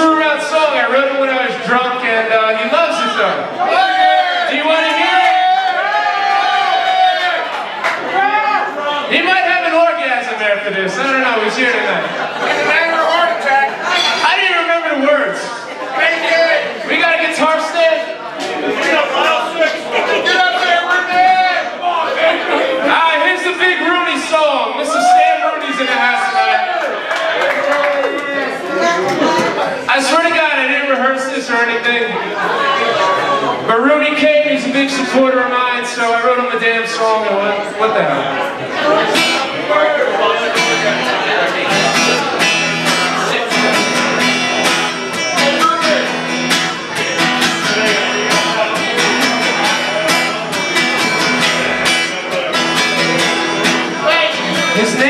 screw around song. I wrote it when I was drunk, and uh, he loves it though. Do you want to hear it? He might have an orgasm after this. I don't know. He's here tonight. or anything. But Rudy King, he's a big supporter of mine, so I wrote him a damn song, and what, what the hell. His name